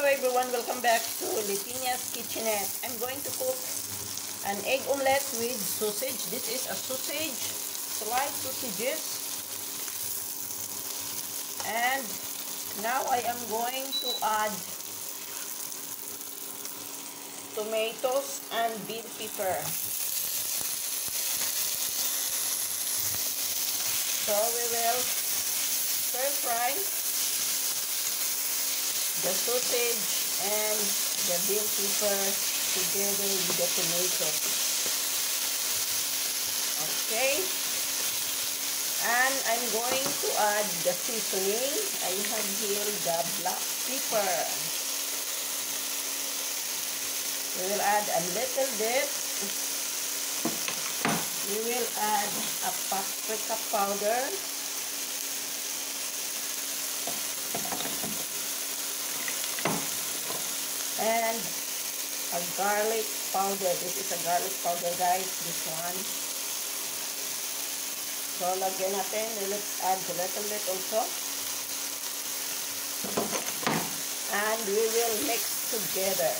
Hello everyone, welcome back to Leytenia's Kitchenette. I'm going to cook an egg omelette with sausage. This is a sausage, sliced sausages. And now I am going to add tomatoes and bell pepper. So we will stir fry the sausage and the bell pepper together with the tomato. Okay. And I'm going to add the seasoning. I have here the black pepper. We will add a little bit. We will add a paprika powder. And a garlic powder. This is a garlic powder guys, this one. So, lagyan natin. Let's add a little bit also. And we will mix together.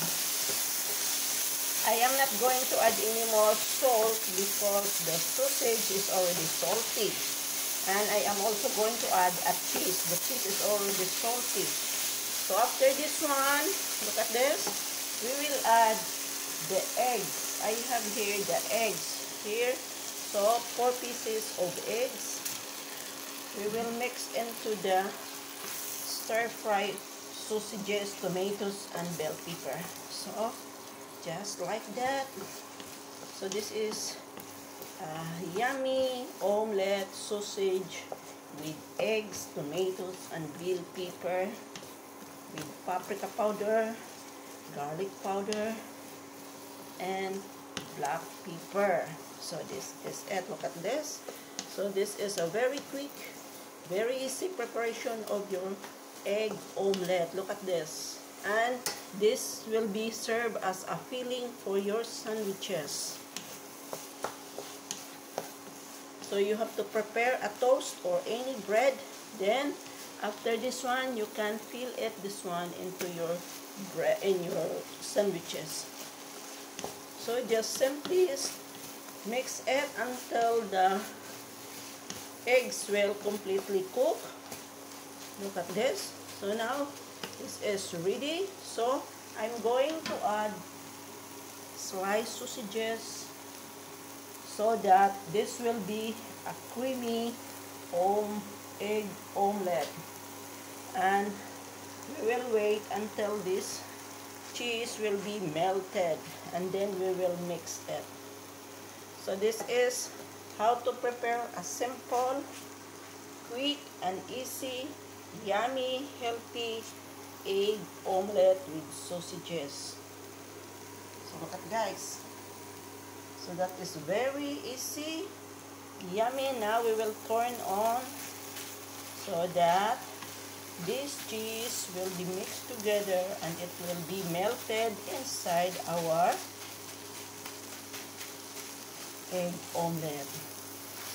I am not going to add any more salt because the sausage is already salty. And I am also going to add a cheese. The cheese is already salty. So after this one, look at this. We will add the eggs. I have here the eggs. Here, so four pieces of eggs. We will mix into the stir-fried sausages, tomatoes, and bell pepper. So, just like that. So this is yummy omelette sausage with eggs, tomatoes, and bell pepper with paprika powder, garlic powder, and black pepper. So this is it. Look at this. So this is a very quick, very easy preparation of your egg omelette. Look at this. And this will be served as a filling for your sandwiches. So you have to prepare a toast or any bread. Then after this one, you can fill it this one into your bread in your sandwiches. So just simply mix it until the eggs will completely cook. Look at this. So now this is ready. So I'm going to add sliced sausages so that this will be a creamy om egg omelette. And we will wait until this cheese will be melted and then we will mix it. So this is how to prepare a simple quick and easy yummy healthy egg omelette with sausages. So look at guys. So that is very easy yummy. Now we will turn on so that this cheese will be mixed together and it will be melted inside our egg omelette.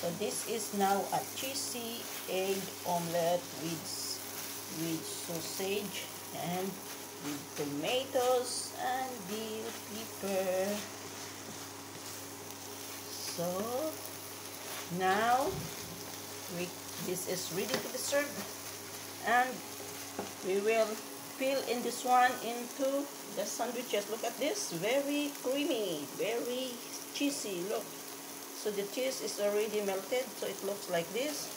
So this is now a cheesy egg omelette with, with sausage and with tomatoes and bell pepper. So now we this is ready to be served. And we will fill in this one into the sandwiches. Look at this. Very creamy. Very cheesy. Look. So the cheese is already melted. So it looks like this.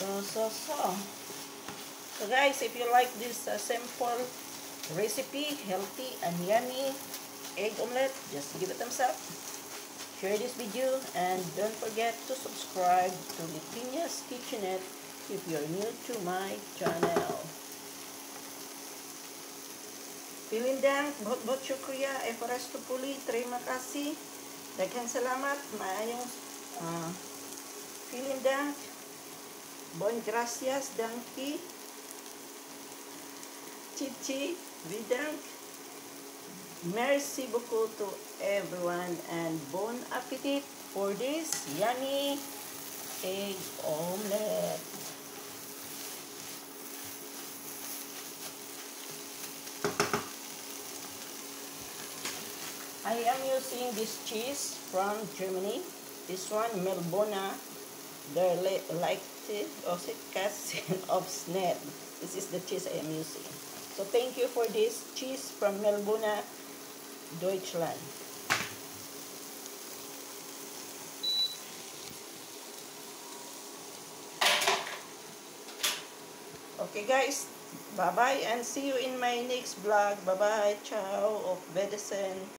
So so so. So guys if you like this uh, simple recipe healthy and yummy egg omelette just give it a thumbs up share this video, and don't forget to subscribe to Litinia's Kitchenette if you're new to my channel. Pilindang, bot-bot syukriya, Everest Tupuli, terima kasih. Daghan selamat, maayong uh, pilindang, bon gracias, danki, cici, bidang, Merci beaucoup to everyone and bon appetit for this yummy egg omelette. I am using this cheese from Germany. This one, Milbona, the lightest oh, of snap. This is the cheese I am using. So thank you for this cheese from Milbona. Deutschland. Okay guys, bye-bye and see you in my next vlog. Bye-bye, ciao, of Vedesen.